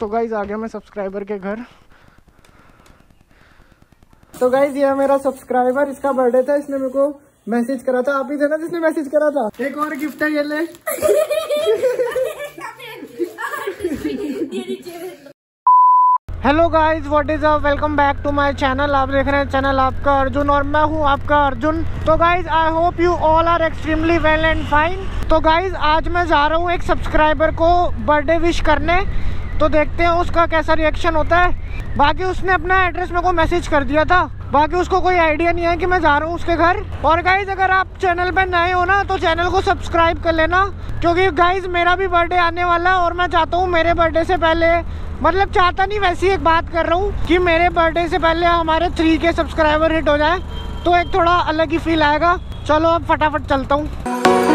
तो गाइज़ आ गया मैं सब्सक्राइबर के घर। तो गाइज़ ये मेरा सब्सक्राइबर इसका बर्थडे था इसने मेरे को मैसेज करा था। आप ही थे ना जिसने मैसेज करा था? एक और गिफ्ट है ये ले। Hello guys what is up welcome back to my channel आप देख रहे हैं चैनल आपका अर्जुन और मैं हूँ आपका अर्जुन। तो guys I hope you all are extremely well and fine तो गाइस आज मैं जा रहा हूँ एक सब्सक्राइबर को बर्थडे विश करने। तो देखते हैं उसका कैसा रिएक्शन होता है। बाकी उसने अपना एड्रेस मेरे को मैसेज कर दिया था। बाकी उसको कोई आइडिया नहीं है कि मैं जा रहा हूँ उसके घर। और गाइज़ अगर आप चैनल पे नए हो ना तो चैनल को सब्सक्राइब कर लेना। क्योंकि गाइज़ मेरा भी बर्थडे आने वाला है और मैं चाहता हूँ मेरे बर्थडे से पहले मतलब चाहता नहीं, वैसी एक बात कर रहा हूँ कि मेरे बर्थडे से पहले हमारे थ्री के सब्सक्राइबर हिट हो जाए तो एक थोड़ा अलग ही फील आएगा। चलो, अब फटाफट चलता हूँ।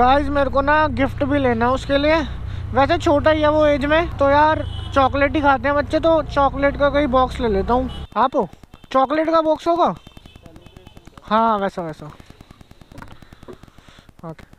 गाइस मेरे को ना गिफ्ट भी लेना है उसके लिए। वैसे छोटा ही है वो एज में। तो यार चॉकलेट ही खाते हैं बच्चे तो चॉकलेट का कोई बॉक्स ले लेता हूँ। आप चॉकलेट का बॉक्स होगा? हाँ वैसा वैसा। ओके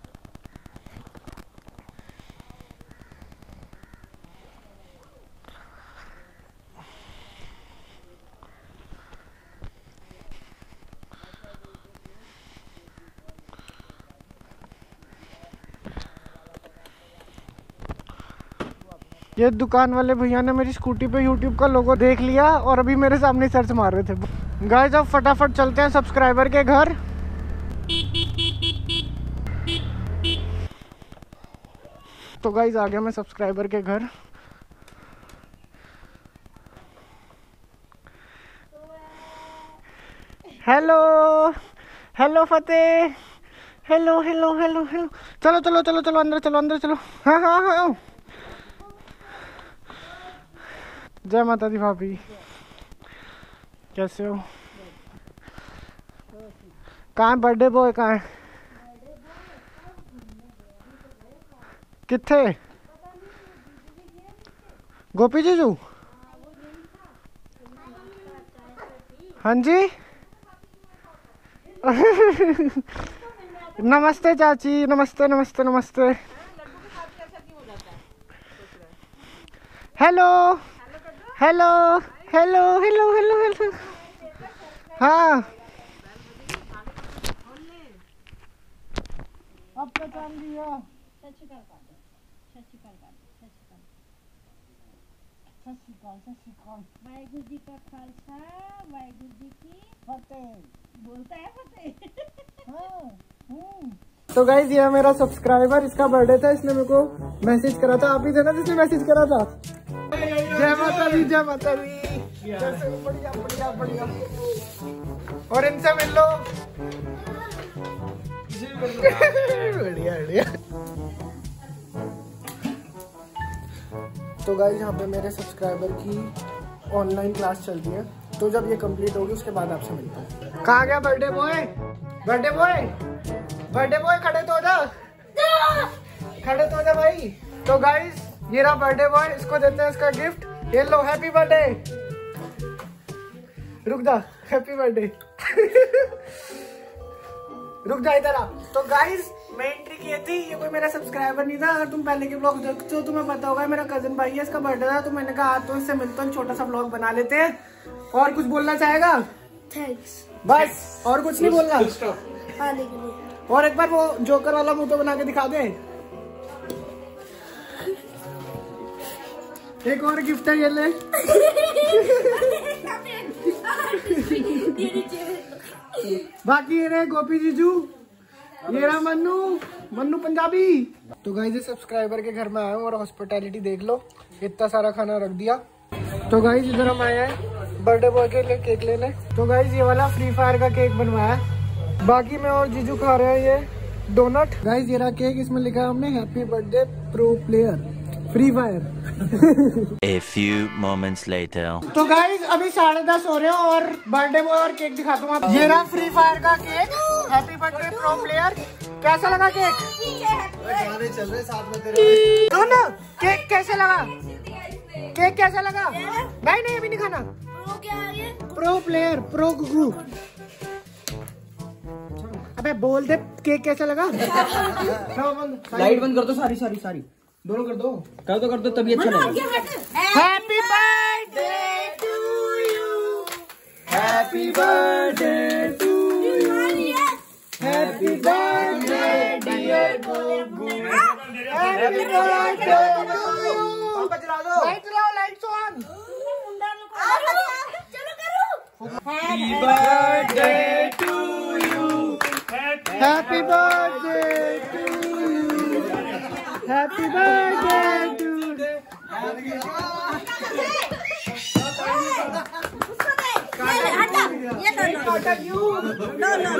ये दुकान वाले भैया ने मेरी स्कूटी पे यूट्यूब का लोगो देख लिया और अभी मेरे सामने सर्च मार रहे थे। गाइस अब फटाफट चलते हैं सब्सक्राइबर के घर। तो गाइस आ गया मैं सब्सक्राइबर के घर। Hello hello Fateh hello hello hello hello चलो चलो चलो चलो, अंदर चलो अंदर चलो। हाँ हाँ हाँ। जय माता दी भाभी। कैसे हो? कहाँ बर्थडे बॉय कहाँ किथे? गोपी जीजू? हाँ जी। नमस्ते चाची, नमस्ते नमस्ते नमस्ते। Hello hello hello hello hello hello हाँ। तो गाइज़ ये मेरा सब्सक्राइबर इसका बर्थडे था, इसने मेरे को मैसेज करा था। आप ही थे ना जिसने मैसेज करा था? जय माता दी, जय माता दी। बढ़िया बढ़िया बढ़िया। और इनसे मिल लो। बढ़िया बढ़िया। तो गाइज़ यहाँ पे मेरे सब्सक्राइबर की ऑनलाइन क्लास चल रही है। तो जब ये कंप्लीट होगी, उसके बाद आपसे मिलता हूँ। कहाँ गया birthday boy birthday boy birthday boy खड़े तो जा। खड़े तो जा भाई। तो गाइस ये रहा बर्थडे बॉय इसको देते हैं इसका गिफ्ट ये लो हैप्पी बर्थडे रुक जा हैप्पी बर्थडे रुक जा इधर आ। तो गाइस मैं एंट्री की थी ये कोई मेरा सब्सक्राइबर नहीं था अगर तुम पहले के ब्लॉग देखते हो तुम्हें पता होगा मेरा कज़न भाई है इसका बर्थडे था तो मैंने कहा तो इससे मिलता हूँ छोटा सा ब्लॉग बना लेते हैं। और कुछ बोलना चाहेगा? थैंक्स बस और कुछ नहीं बोलना। और एक बार वो जोकर वाला मुँह तो बना के दिखा दे। एक और गिफ्ट है, ये ले। बाकी ये रहे गोपी जीजू, ये रहा मन्नू पंजाबी। तो गाइस ये सब्सक्राइबर के घर में आया हूँ और हॉस्पिटैलिटी देख लो, इतना सारा खाना रख दिया। तो गाइस इधर हम आए हैं बर्थडे बॉय के लिए केक लेने। तो गाइस ये वाला फ्री फायर का केक बनवाया। बाकी मैं और जीजू खा रहे हैं ये डोनट गाइस ये रहा केक इसमें लिखा है हमने happy birthday pro player free fire A few moments later. तो गाइज़ अभी साढ़े दस हो रहे हो और बर्थडे बॉय और केक दिखाता हूँ ये रहा फ्री फायर का cake happy birthday pro player कैसा लगा केक गाने चल रहे साथ में तेरे सुन केक कैसे लगा? केक कैसा लगा? नहीं नहीं अभी नहीं खाना. प्रो क्या प्रो प्लेयर प्रो गुगू अबे बोल दे केक कैसा लगा? लाइट बंद कर दो सारी सारी सारी दोनों कर दो। कर दो कर दो तभी अच्छा लगेगा। Happy birthday to you happy birthday to happy birthday dear Gugu happy birthday to you पापा चला दो लाइट चलाओ लाइट्स ऑन चलो करो birthday to you happy birthday to you happy birthday to हटा ये लो लो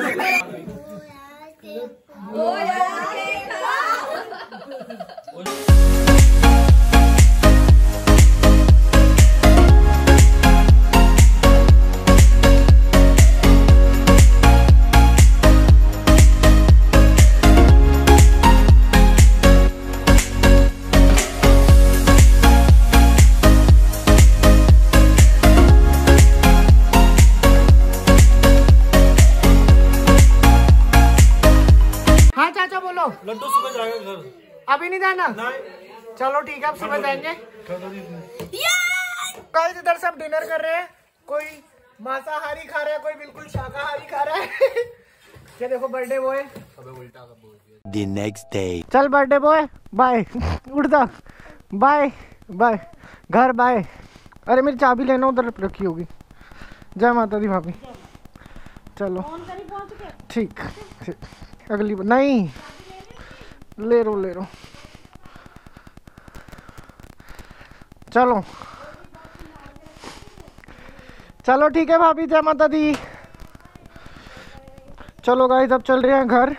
अभी नहीं जाना? चलो ठीक है अब सुबह जाएँगे। गाइस इधर सब डिनर कर रहे हैं कोई मांसाहारी खा रहा है कोई बिल्कुल शाकाहारी खा रहा है। ये देखो birthday boy The next day. चल बर्थडे बॉय बाय उठ जा। बाय बाय घर बाय अरे मेरी चाबी लेना उधर रखी होगी। जय माता दी भाभी। चलो। ठीक ठीक। अगली नहीं। ले रो ले चलो। चलो, ठीक है भाभी, जय माता दी। चलो गाइस अब चल रहे हैं घर।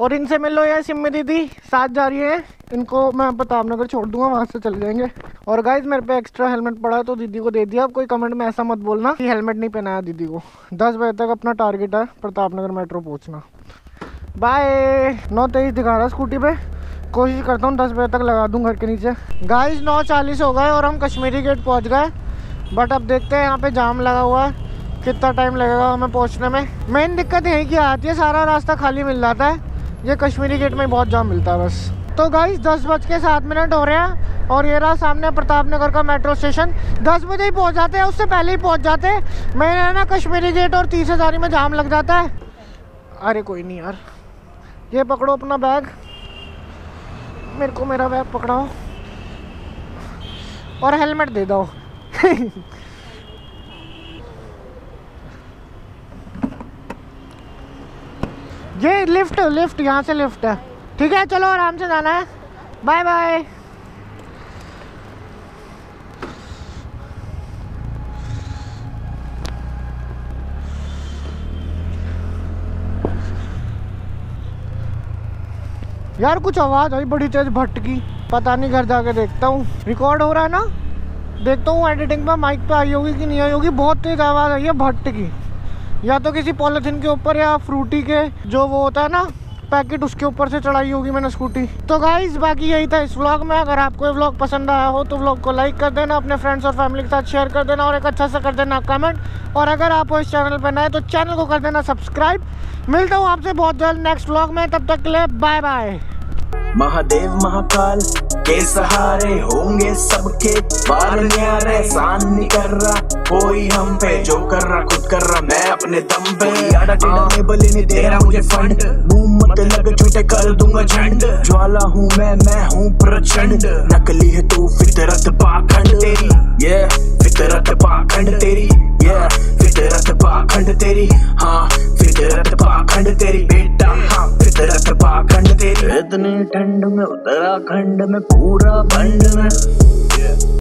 और इनसे मिल लो यार, सिम्मी दीदी। साथ जा रही है। इनको मैं प्रताप नगर छोड़ दूँगा, वहाँ से चले जाएँगे। और गाइज़ मेरे पे एक्स्ट्रा हेलमेट पड़ा है तो दीदी को दे दिया। अब कोई कमेंट में ऐसा मत बोलना कि हेलमेट नहीं पहनाया दीदी को। दस बजे तक अपना टारगेट है प्रताप नगर मेट्रो पहुँचना। बाय नौ तेईस दिखा रहा स्कूटी पे। कोशिश करता हूँ दस बजे तक लगा दूँ घर के नीचे। गाइज़ नौ चालीस हो गए और हम कश्मीरी गेट पहुँच गए। बट अब देखते हैं यहाँ पे जाम लगा हुआ है। कितना टाइम लगेगा हमें पहुँचने में। मेन दिक्कत यही की आती है, सारा रास्ता खाली मिल जाता है। ये कश्मीरी गेट में बहुत जाम मिलता है बस। तो गाइस दस बज के सात मिनट हो रहे हैं और ये रहा सामने प्रताप नगर का मेट्रो स्टेशन दस बजे ही पहुँच जाते हैं, उससे पहले ही पहुँच जाते हैं। मैंने ना कश्मीरी गेट और तीस हजारी में जाम लग जाता है। अरे कोई नहीं यार। ये पकड़ो अपना बैग। मेरे को मेरा बैग पकड़ाओ। और हेलमेट दे दो। ये लिफ्ट लिफ्ट यहाँ से लिफ्ट है। ठीक है, चलो आराम से जाना है। Bye bye. यार, कुछ आवाज़ आई बड़ी तेज भट्ट की पता नहीं, घर जाके देखता हूँ। रिकॉर्ड हो रहा है ना? देखता हूँ एडिटिंग में माइक पे आई होगी कि नहीं आई होगी। बहुत तेज आवाज़ आई है भट्ट की या तो किसी पॉलिथिन के ऊपर या फ्रूटी के, जो वो होता है ना पैकेट उसके ऊपर से चढ़ाई होगी मैंने स्कूटी। तो गाइज़ बाकी यही था इस व्लॉग में। अगर आपको ये व्लॉग पसंद आया हो तो व्लॉग को लाइक कर देना, अपने फ्रेंड्स और फैमिली के साथ शेयर कर देना, और एक अच्छा सा कर देना कमेंट और अगर आप इस चैनल पर नए तो चैनल को कर देना सब्सक्राइब मिलता हूँ आपसे बहुत जल्द नेक्स्ट व्लॉग में। तब तक के लिए बाय बाय महादेव महाकाल के सहारे होंगे सबके बाल न्यारे। एहसान नहीं कर रहा कोई हम पे जो कर रहा खुद कर रहा मैं अपने दम पे। आड़ा टेढ़ा लेबल ही नहीं दे रहा मुझे फंड। मुँह मत लग झूठे कर दूँगा झंड। ज्वाला हूँ मैं मैं हूँ प्रचंड। नकली है तू फितरत पाखंड तेरी। ये फितरत पाखंड तेरी। ये फितरत पाखंड तेरी। हाँ फितरत पाखंड तेरी। इतनी ठंड में उत्तराखंड में पूरा बंड में।